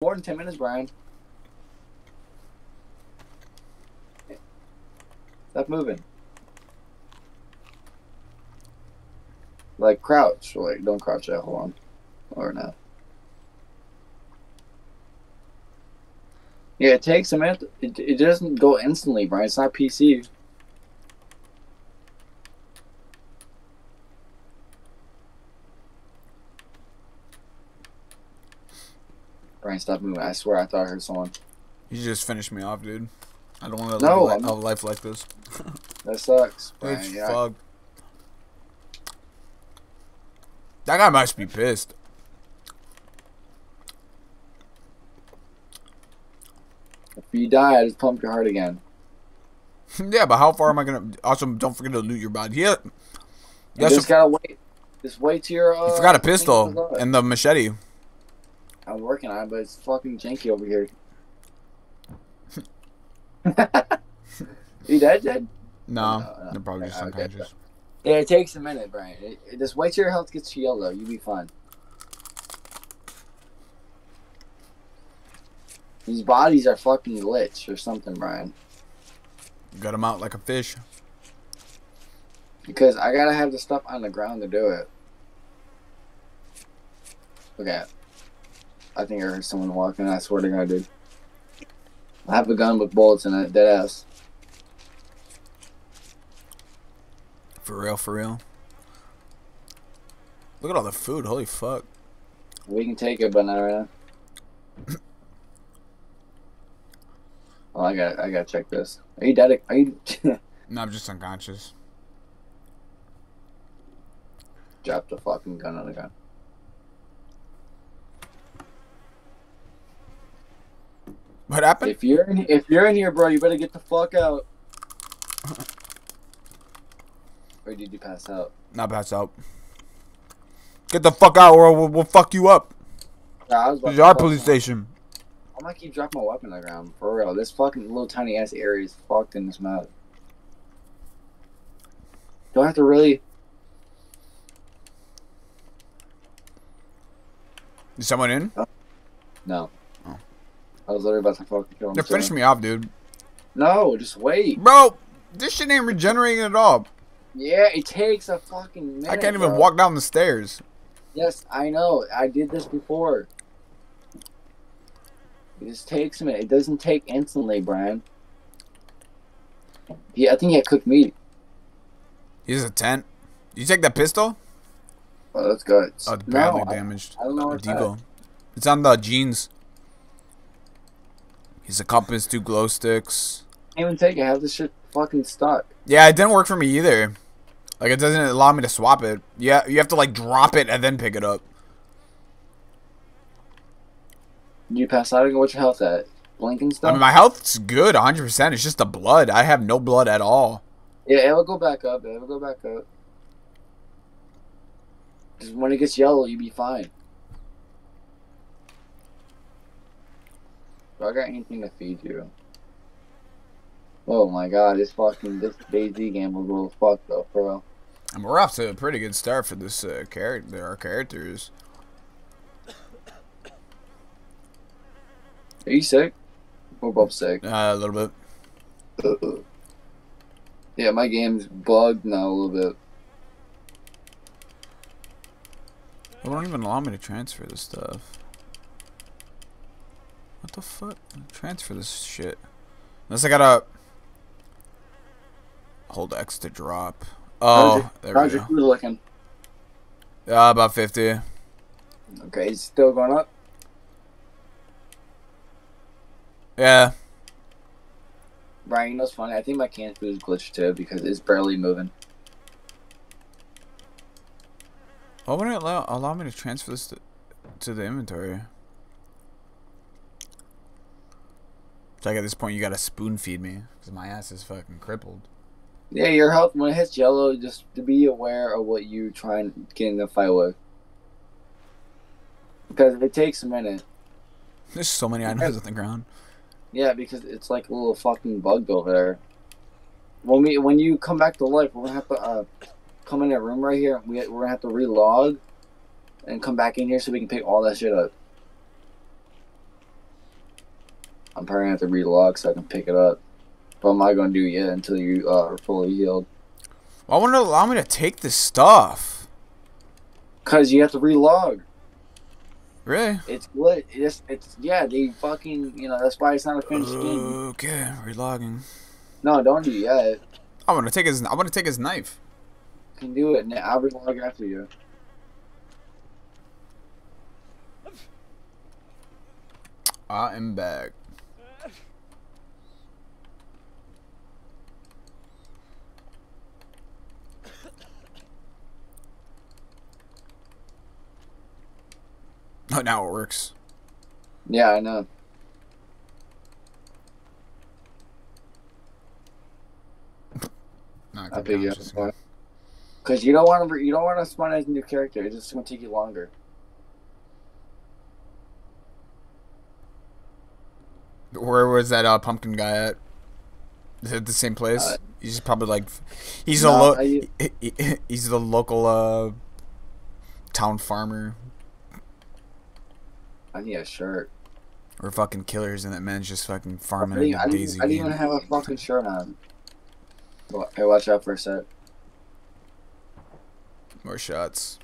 more than ten minutes, Brian. Stop moving. Like crouch. Like, don't crouch yet. Hold on. Or no. Yeah, it takes a minute. It, it doesn't go instantly, Brian. It's not PC. Moving. I swear I thought I heard someone. You just finished me off, dude. I don't want to No, live a, life like this. That sucks. Brian. It's Yeah. fuck. That guy must be pissed. If you die, I just pump your heart again. yeah, but how far am I gonna? Also, don't forget to loot your body. Yeah, You just gotta wait. Just wait till your. Uh, you forgot a pistol goes and the machete. I'm working on it, but it's fucking janky over here. you dead, dead? No, No, no. they're probably just Okay, okay. unconscious. Yeah, it takes a minute, Brian. It, it- just wait till your health gets to yellow. You'll be fine. These bodies are fucking glitch or something, Brian. Got him out like a fish. Because I gotta have the stuff on the ground to do it. Okay. I think I heard someone walking. I swear to God, dude. I have a gun with bullets in it, dead ass. For real, for real. Look at all the food. Holy fuck. We can take it, but not right now. Oh, I got, I gotta check this. Are you dead? Are you? No, I'm just unconscious. Drop the fucking gun on the ground. What happened? If you're in, if you're in here, bro, you better get the fuck out. Or did you pass out? Not pass out. Get the fuck out, or we'll, we'll fuck you up. I about This is our police my- station. I'm gonna keep dropping my weapon on the ground for real. This fucking little tiny ass area is fucked in this map. Do I have to really? Is someone in? No. I was literally about to fucking kill him. They're finishing me off, dude. No, just wait. Bro, this shit ain't regenerating at all. Yeah, it takes a fucking minute. I can't even bro. walk down the stairs. Yes, I know. I did this before. It just takes a minute. It doesn't take instantly, Brian. Yeah, I think he had cooked meat. He's a tent. You take that pistol? Oh, that's good. Oh, it's badly no, damaged. I don't know It's on the jeans. He's a compass, two glow sticks. can't even take it. I have this shit fucking stuck. Yeah, it didn't work for me either. Like it doesn't allow me to swap it. Yeah, you have to like drop it and then pick it up. You pass out again? What's your health at? Blinking I stuff? mean, my health's good, 100%. It's just the blood. I have no blood at all. yeah, it'll go back up. It'll go back up. Just when it gets yellow, you'll be fine. Do I got anything to feed you? Oh my god, this fucking this DayZ game was a little fucked up, bro. And we're off to a pretty good start for this uh, character. Our characters. Are you sick? We're both sick. Uh, a little bit. yeah, my game's bugged now a little bit. It won't even allow me to transfer this stuff. What the fuck? Transfer this shit. Unless I gotta hold X to drop. Oh, there we How's your go. looking? Uh, about 50. Okay, it's still going up. Yeah. Brian, you know what's funny? I think my can food is glitched too because it's barely moving. Why wouldn't it allow, allow me to transfer this to, to the inventory? It's like at this point you gotta spoon feed me because my ass is fucking crippled. Yeah, your health when it hits yellow, just to be aware of what you try and get in the fight with. Because it takes a minute. There's so many items on the ground. Yeah, because it's like a little fucking bugged over there. When we when you come back to life, we're gonna have to uh, come in a room right here. We we're gonna have to relog and come back in here so we can pick all that shit up. I'm probably gonna have to relog so I can pick it up. But I'm not gonna do it yet until you uh, are fully healed. Why won't it allow me to take this stuff? Cause you have to relog. Really? It's lit. It's it's yeah. They fucking you know that's why it's not a finished game. Okay, relogging. No, don't do it yet. I want to take his. I want to take his knife. You can do it. Now. I'll relog after you. I am back. Oh, now it works. Yeah, I know. No, I figure. on just- Cause you don't want to. You don't want to spawn as a new character. It's just gonna take you longer. Where was that uh, pumpkin guy at? Is it the same place? Uh, he's probably like, he's no, a lo- I- he- he- he's the local uh town farmer I need a shirt. We're fucking killers, and that man's just fucking I farming didn't, in I didn't, DayZ I didn't even have a fucking shirt on. Well, Hey, watch out for a sec. More shots.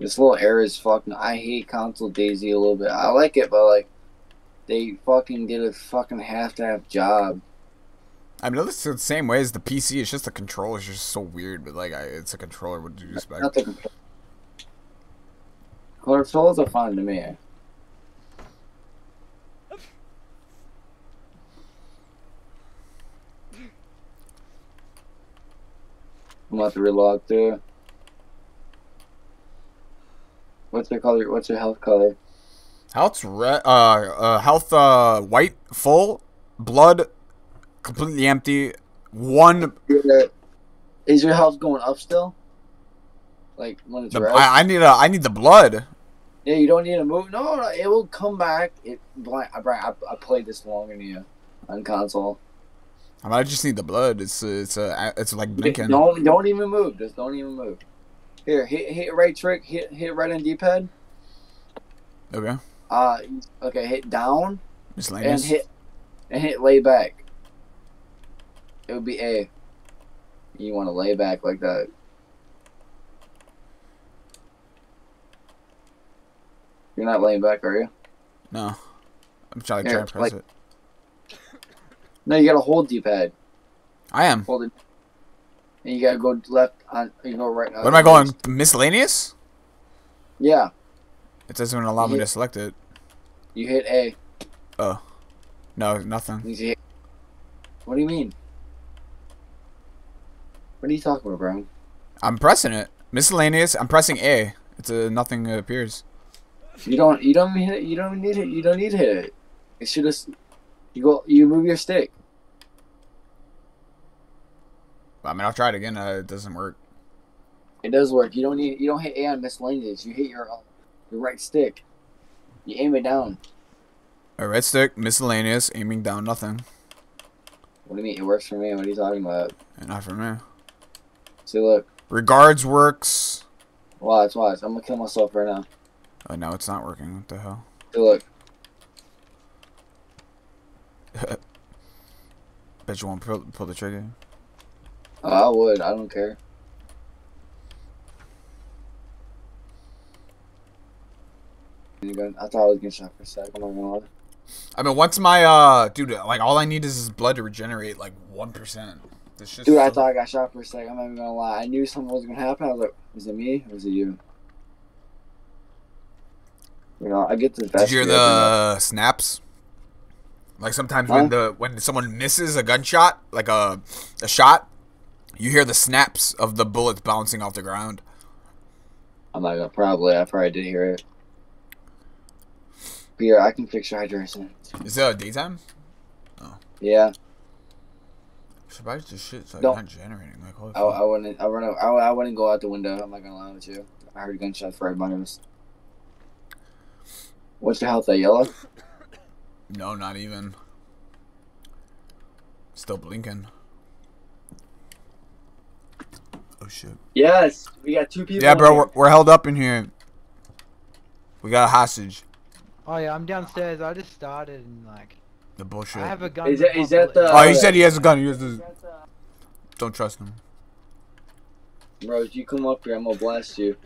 This little error is fucking. I hate console DayZ a little bit. I like it, but like, they fucking did a fucking half-to-half job. I mean, it's the same way as the PC. It's just the controller's just so weird, but like, I, it's a controller. What do you expect? Not the. Controls are fine to me. I'm about to relog through. What's your color? What's your health color? Health's red. Uh, uh, health. Uh, white, full, blood, completely empty. One. Is your health going up still? Like when it's The, red? I, I need a. I need the blood. Yeah, you don't need to move. No, no, it will come back. It, I, I, I played this longer than you on console. I, mean, I just need the blood. It's it's a it's like blinking. Don't don't even move. Just don't even move. Here, hit hit right trick. Hit hit right on D-pad. Okay. Uh, okay, hit down and Miscellaneous. hit and hit lay back. It would be A. You want to lay back like that. You're not laying back, are you? No. I'm trying to Here, try and press like- it. No, you gotta hold D-pad. I am. Hold it. And you gotta go left on. You go right. Uh, what am I going? Miscellaneous? Yeah, It doesn't allow me Yeah. to select it. you hit A. Oh. No, nothing. Hit- What do you mean? What are you talking about, bro? I'm pressing it. Miscellaneous. I'm pressing A. It's a nothing appears. You don't. You don't hit it. You don't need it. You don't need to hit it. It should just. You go. You move your stick. I mean, I'll try it again. Uh, it doesn't work. It does work. You don't need. You don't hit A on miscellaneous. You hit your uh, your right stick. You aim it down. A red stick, miscellaneous, aiming down, nothing. What do you mean? It works for me. What are you talking about? Not for me. See, look. Regards works. Watch, watch. I'm gonna kill myself right now. Oh, no, it's not working. What the hell? See, look. Bet you won't pull, pull the trigger. Oh, I would. I don't care. I thought I was getting shot for a sec. I'm not gonna lie. I mean, once my uh, dude, like all I need is his blood to regenerate like one percent. Dude, I thought I got shot for a sec. I'm not even gonna lie. I knew something was gonna happen. I was like, was it me or was it you? You know, I get the Did best. you hear the snaps? Like sometimes when the when someone misses a gunshot, like a a shot, you hear the snaps of the bullets bouncing off the ground. I'm not gonna uh, probably. I probably did hear it. But yeah, I can fix your hydration. Is it daytime? Oh. Yeah, I just shit so not generating? Like holy I. I wouldn't. I wouldn't. I, I wouldn't go out the window. I'm not gonna lie with you. I heard gunshots right by us. What's your health That yellow? No, not even. Still blinking. Oh shit. Yes, we got two people. Yeah, bro, here. we're, we're held up in here. We got a hostage. Oh yeah, I'm downstairs. I just started and like The bullshit. I have a gun. Is with that- one is that bullet. the- oh, he said he has a gun. He has the... Don't trust him. Rose, you come up here, I'm gonna blast you.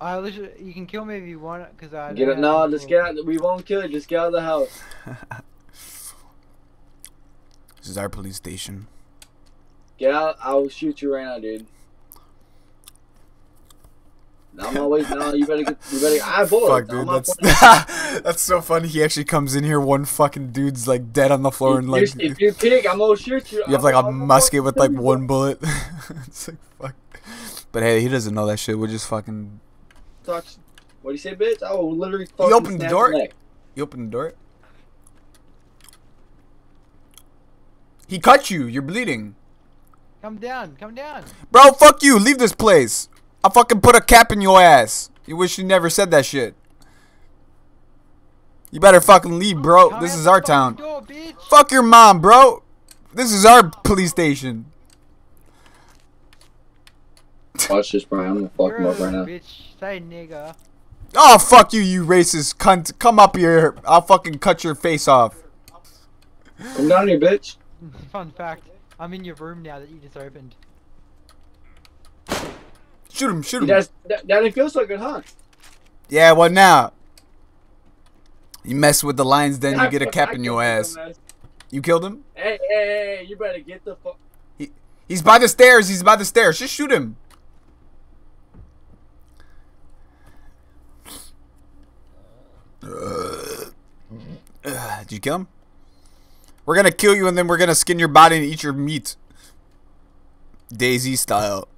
I literally, you can kill me if you want it, cause I. Get don't it? No, just get out. We won't kill you. Just get out of the house. This is our police station. Get out. I'll shoot you right now, dude. I'm not waiting. No, you better get. You better. I bullet. Fuck, dude, that's that's so funny. He actually comes in here. One fucking dude's like dead on the floor, and like if you're pig, I'm gonna shoot you. you have like a musket with like one bullet. it's like fuck. But hey, he doesn't know that shit. We're just fucking. What do you say, bitch? I will literally. fucking opened the door? You open the door. He cut you. You're bleeding, Come down, come down. bro. Fuck you. Leave this place. I fucking put a cap in your ass. You wish you never said that shit. You better fucking leave, bro. Come This is our town. Door. Fuck your mom, bro. This is our police station. Watch this, Brian. I'm gonna fuck him up right a now. Bitch, say nigga. Oh, fuck you, you racist cunt. Come up here. I'll fucking cut your face off. Come down here, bitch. Fun fact, I'm in your room now that you just opened. Shoot him, shoot him. That's, that, that didn't feel so good, huh? Yeah, what now? You mess with the lions, then you get a cap I in your ass. him. You killed him? Hey, hey, hey, you better get the fuck. He's by the stairs. He's by the stairs. Just shoot him. Uh, did you kill him? We're gonna kill you and then we're gonna skin your body and eat your meat. DayZ style.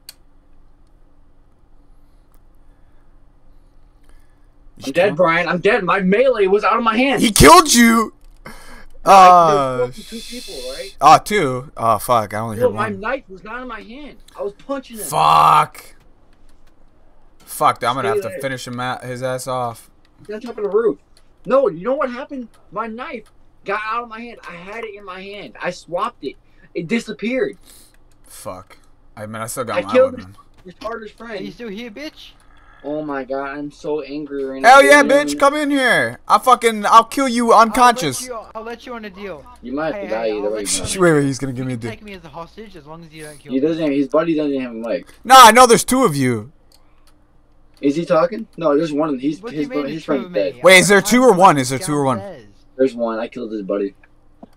I'm dead? Brian. I'm dead. My melee was out of my hand. He killed you! Uh, two people, right? oh, two. Oh, fuck. I only Yo, heard my one. knife was not in my hand. I was punching him. Fuck. Fuck, dude, I'm gonna Stay have to finish him at his ass off. He's on top of the roof. No, you know what happened? My knife got out of my hand. I had it in my hand. I swapped it. It disappeared. Fuck. I mean, I still got I my killed one. him. man. Your Carter's Are you still here, bitch? Oh my god, I'm so angry right now. Hell yeah, dude. bitch! Come in here. I fucking, I'll kill you unconscious. I'll let you, I'll let you on a deal. You might have Hey, to die either way. let you- man. Shh, Wait, wait, he's gonna give You me a deal. dick. take me as a hostage as long as you don't kill He me. doesn't. His buddy doesn't have a mic. No, I know there's two of you. Is he talking? No, there's one. He's What do his, you his it's two friend's dead. Wait, is there two or one? Is there two or one? Downstairs. There's one. I killed his buddy.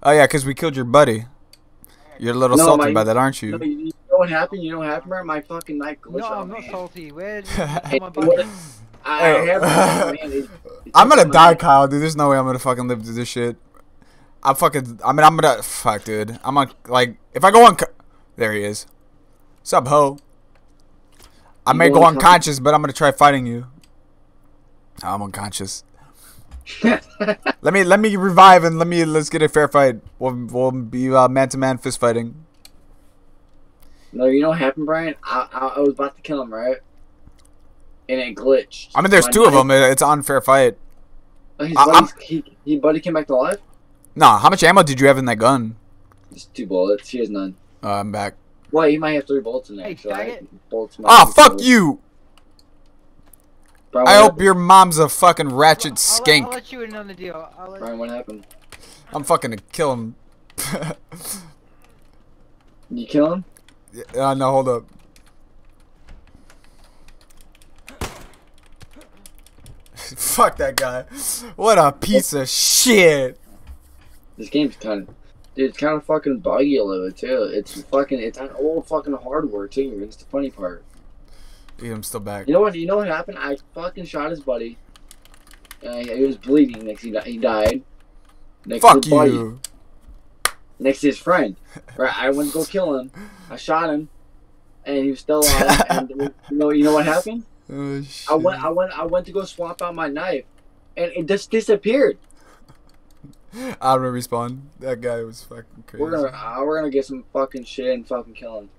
Oh yeah, cause we killed your buddy. You're a little No, salty my- by that, aren't No, you? you, you know what happened? You know what happened? Bro? My fucking knife glitched No, I'm not hand. salty. Where did you my buddy? I, I have it in my hand. It- it I'm gonna die, hand. Kyle, dude. There's no way I'm gonna fucking live through this shit. I'm fucking. I mean, I'm gonna. Fuck, dude. I'm on. Like, if I go on. There he is. Sub ho. I You may go go unconscious? unconscious, but I'm gonna try fighting you. I'm unconscious. Let me let me revive and let me let's get a fair fight. We'll we'll be uh, man to man fist fighting. no, you know what happened, Brian? I, I, I was about to kill him, right? And it glitched. I mean, there's My two of them. It's an unfair fight. Oh, his I- buddy's- he, he buddy came back to life. Nah, how much ammo did you have in that gun? Just two bullets. He has none. Uh, I'm back. Well, he might have three bullets in there. Hey, so I, bullets might Ah, fuck covered. you! Brian, I hope happened? your mom's a fucking ratchet I'll, I'll, skank. let you in on the deal. I'll let Brian, what happened? I'm fucking to kill him. You kill him? uh, no, hold up. Fuck that guy. What a piece of shit. This game's kind of, dude, it's kind of fucking buggy a little bit too. It's fucking, it's on old fucking hardware too. It's the funny part. Yeah, I'm still back. You know what? You know what happened? I fucking shot his buddy. Uh, he was bleeding. Next, he, di- he died. Next to Fuck his you. Next to his friend. Right. I went to go kill him. I shot him, and he was still alive. and you know, you know what happened? Oh, shit. I went, I went, I went to go swap out my knife, and it just disappeared. I'm gonna respawn. That guy was fucking crazy. We're gonna, uh, we're gonna get some fucking shit and fucking kill him.